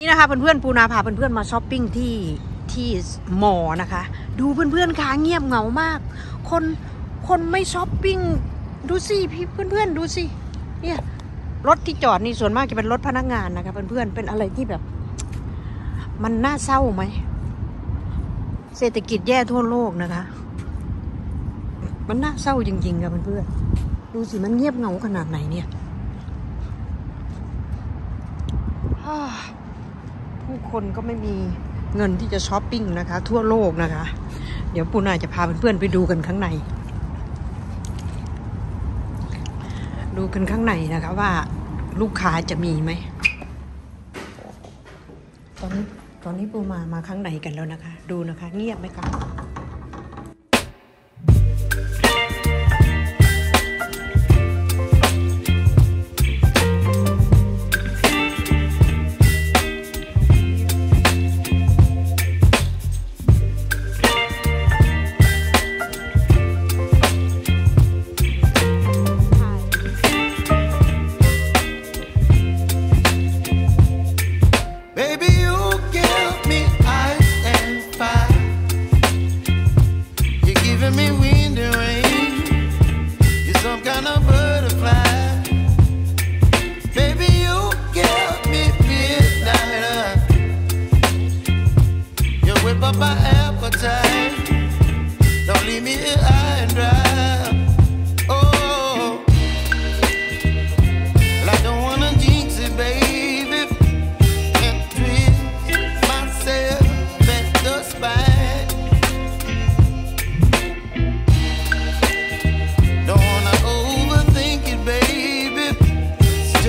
นี่นะคะเพื่อนๆปูนาพาเพื่อนๆมาช้อปปิ้งที่ที่ mall นะคะ ดูเพื่อนๆค่ะเงียบเหงามาก คนคนไม่ช้อปปิ้งดูสิพี่เพื่อนๆดูสิเนี่ยรถที่จอดนี่ส่วนมากจะเป็นรถพนักงานนะคะเพื่อนๆเป็นอะไรที่แบบ มันน่าเศร้าไหมเศรษฐกิจแย่ทั่วโลกนะคะ มันน่าเศร้าจริงๆค่ะเพื่อนๆดูสิมันเงียบเหงาขนาดไหนเนี่ย ผู้คนก็ไม่มีเงินที่จะช้อปปิ้งนะคะ ทั่วโลกนะคะ เดี๋ยวปูนาจะพาเพื่อนๆไปดูกันข้างใน ดูกันข้างในนะคะว่าลูกค้าจะมีไหม ตอนนี้ตอนนี้ปูมามาข้างในกันแล้วนะคะ ดูนะคะ เงียบไหมคะ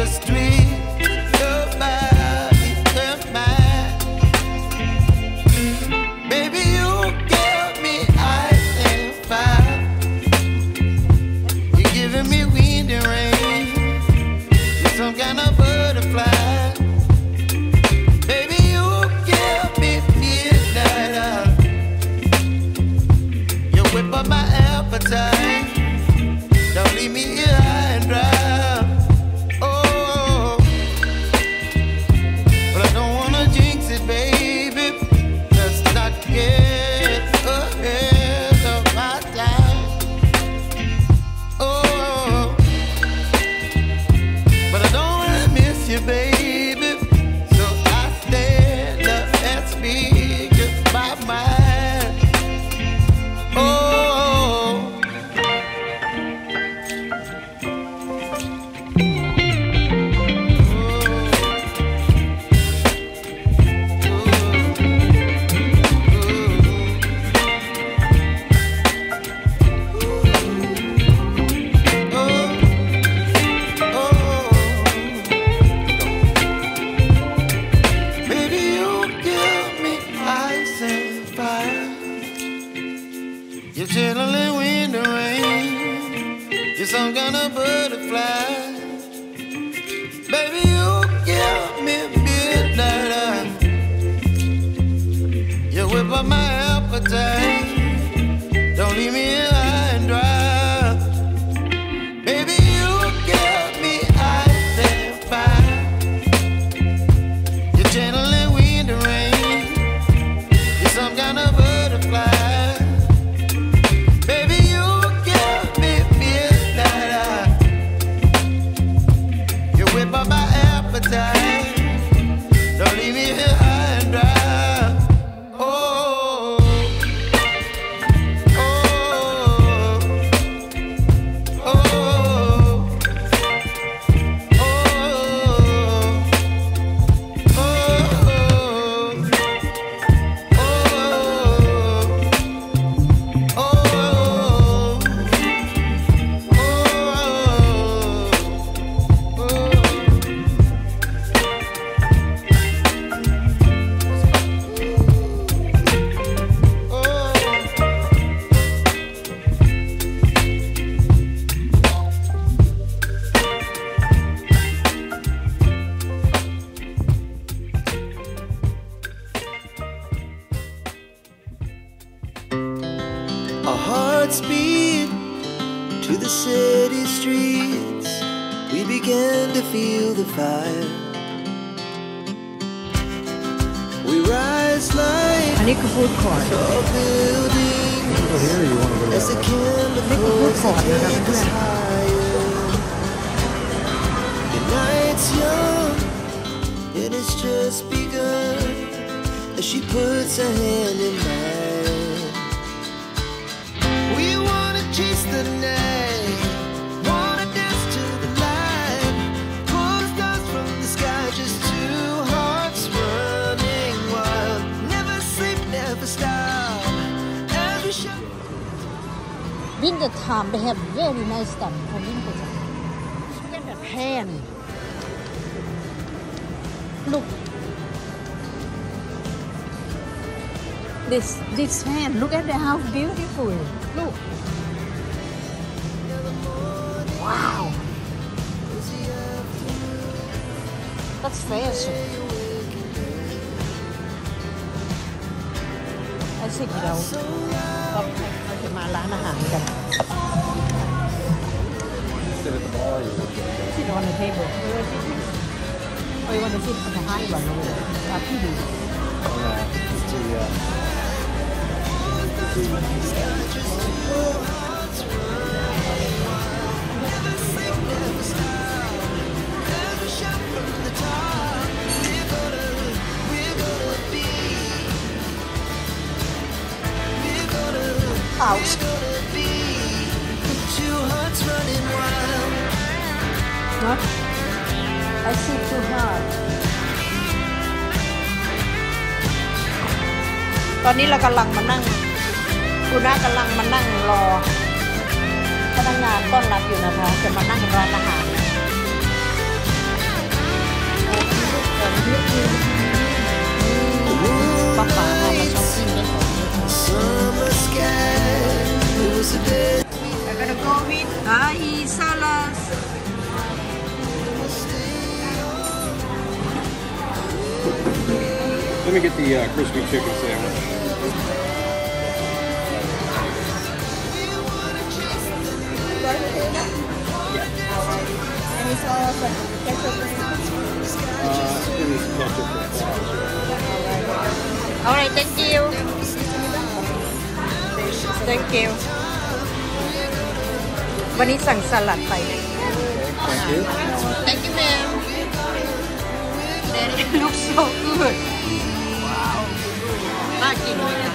Street. better night's young, and it's just begun as she puts her hand in mine. We wanna chase the night, wanna dance to the light, pull the stars from the sky, just two hearts running wild. Never sleep, never stop. We show. winter time they have very nice stuff for winter time look at that this this hand look at the how beautiful look wow that's fashion ไอ้สิ่งที่เรา ก็เราจะมาร้านอาหารกัน Sit at the bar. You want to go ที่นอนในเทเบิล ไปวันที่สิบจะให้วันนู้นครับพี่ดู on that. To, uh, Ouch. Two hearts running wild. What? I see too hard ตอนนี้เรากำลังมานั่ง คุณน้ากำลังมานั่งรอพนักงานต้อนรับอยู่นะคะ จะมานั่งร้านอาหารป้าป๋าพามาช้อปปิ้งได้ของเยอะ Summer sky. It was a bit. I'm gonna go with Thai salad. let me get the uh, crispy chicken sandwich. Uh, give me some ketchup and sauce. Alright, thank you. Thank you. วันนี้สั่งสลัดไป Thank you. Thank you, ma'am. That looks so good. Wow. น่ากินเลยค่ะ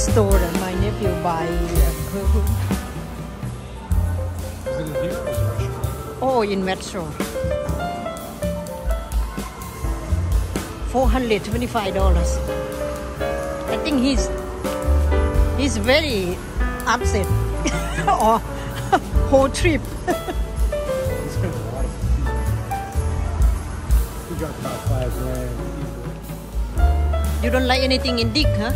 store that my nephew buy. Is it in here or is it restaurant? Oh, in Metro. Four hundred twenty-five dollars. I think he's he's very upset or oh, whole trip. He spent a lot of He dropped about five grand easily. You don't like anything in Dick, huh?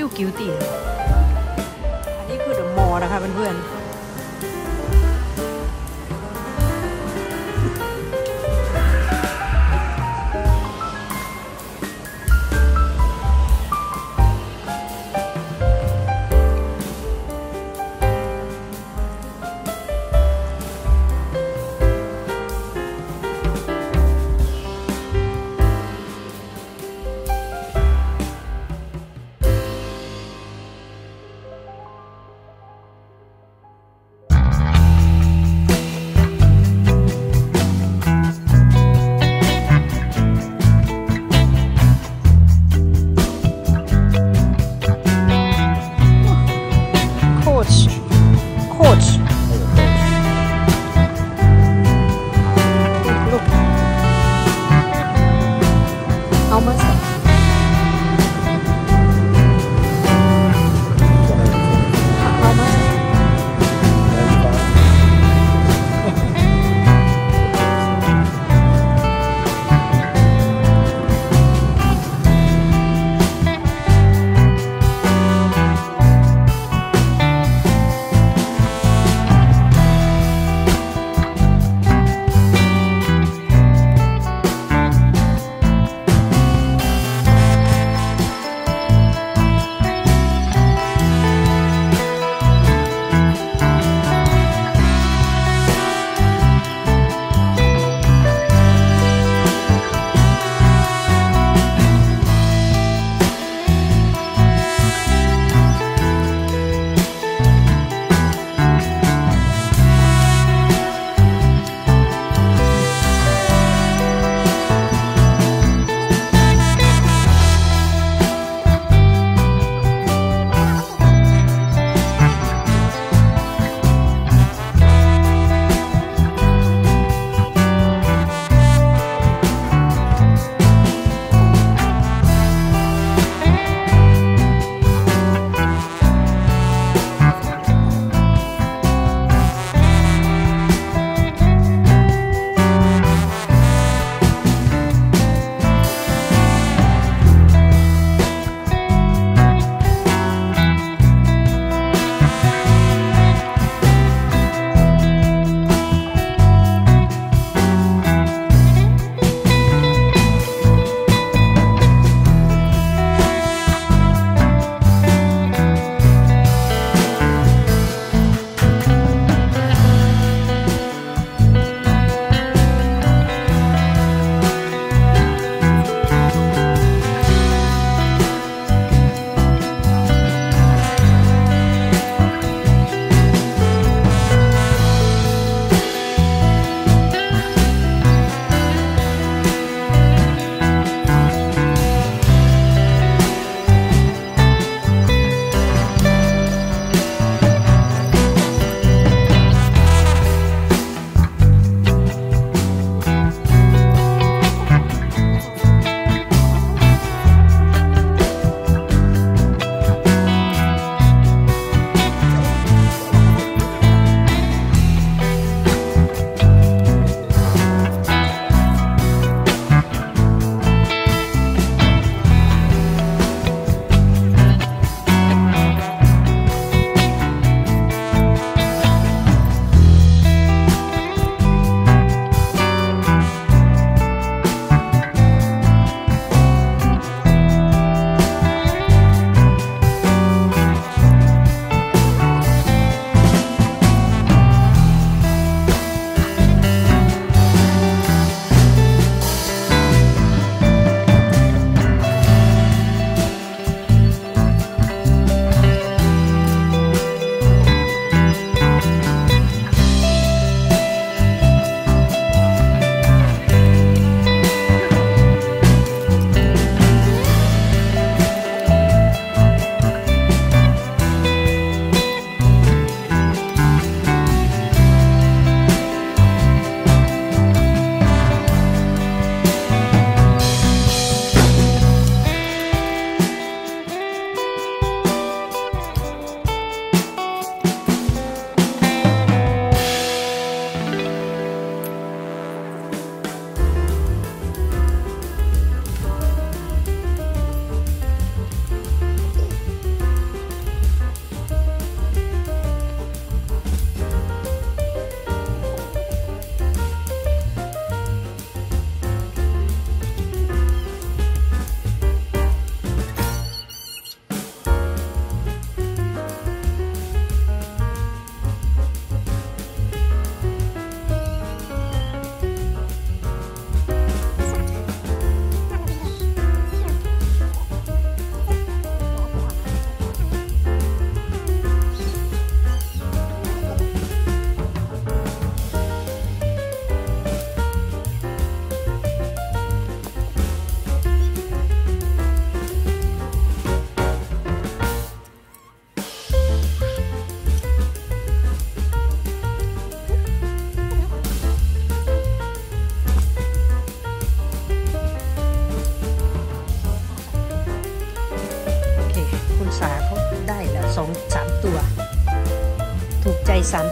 Feel guilty อันนี้คือ the mall นะคะเพื่อนๆ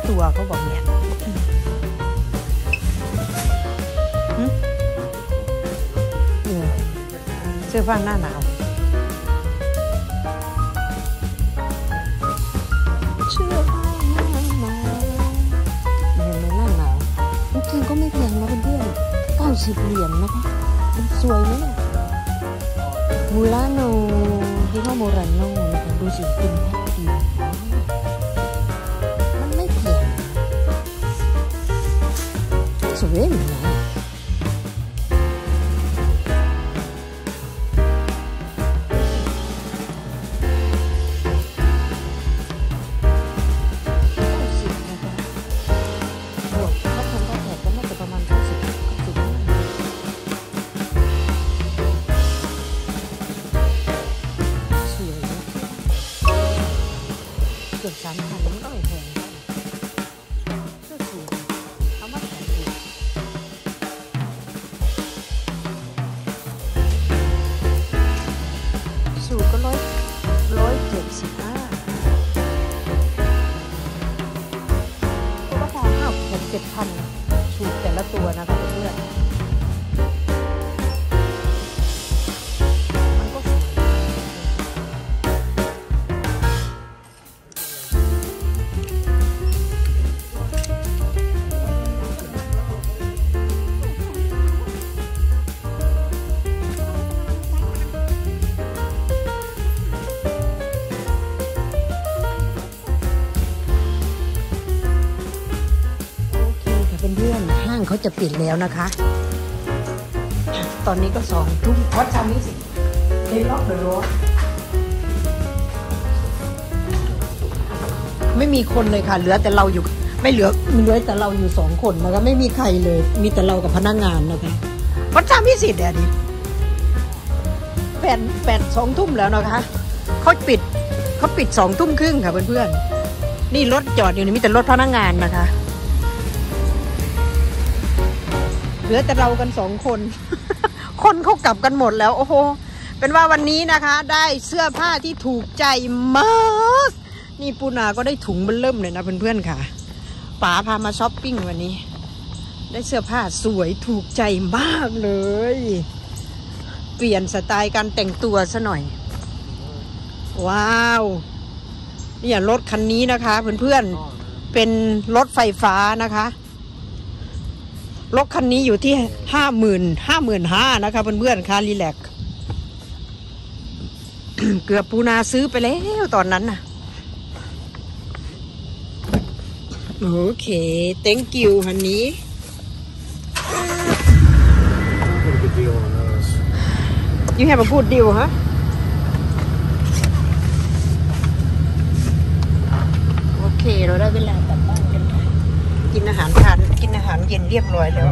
ตัวเขาบอกเนี่ยอืมหึเออเสื้อผ้าหน้าหนาว เชื่อว่าหน้าหนาวเห็นไหมหน้าหนาวจริงๆก็ไม่แพงนะเพื่อนๆเก้าสิบเหรียญนะคะมันสวยไหมเนี่ยมูลาโนยี่ห้อโมราโนนะคะดูสิเป็นแ really nice. จะปิดแล้วนะคะ ตอนนี้ก็สองทุ่มวัดจามิสิเดล็อกเดอะโรดไม่มีคนเลยค่ะ เหลือแต่เราอยู่ ไม่เหลือมีเหลือแต่เราอยู่สองคนนะคะไม่มีใครเลย มีแต่เรากับพนักงานนะคะวัดจามิสิเดี๋ยวดิแปดแปดสองทุ่มแล้วนะคะเขาปิดเขาปิดสองทุ่มครึ่งค่ะเพื่อนๆนี่รถจอดอยู่นี่มีแต่รถพนักงานนะคะ เหลือแต่เรากันสองคน คนเขากลับกันหมดแล้ว โอ้โห เป็นว่าวันนี้นะคะ ได้เสื้อผ้าที่ถูกใจมากนี่ปูนาก็ได้ถุงมันเริ่มเลยนะเพื่อนๆค่ะป๋าพามาช้อปปิ้งวันนี้ ได้เสื้อผ้าสวยถูกใจมากเลย เปลี่ยนสไตล์การแต่งตัวซะหน่อย ว้าวเนี่ยรถคันนี้นะคะเพื่อนๆเป็นรถไฟฟ้านะคะ รถคันนี้อยู่ที่ห้าหมื่นห้าหมื่นห้านะคะเพื่อนๆค่ะรีแลกเกือบปูนาซื้อไปแล้วตอนนั้นน่ะ โอเค thank you ฮันนี้ you have a good deal ฮะ โอเค เราได้เวลากลับบ้านกันค่ะ กินอาหารทานารเย็นเรียบร้อยแล้ว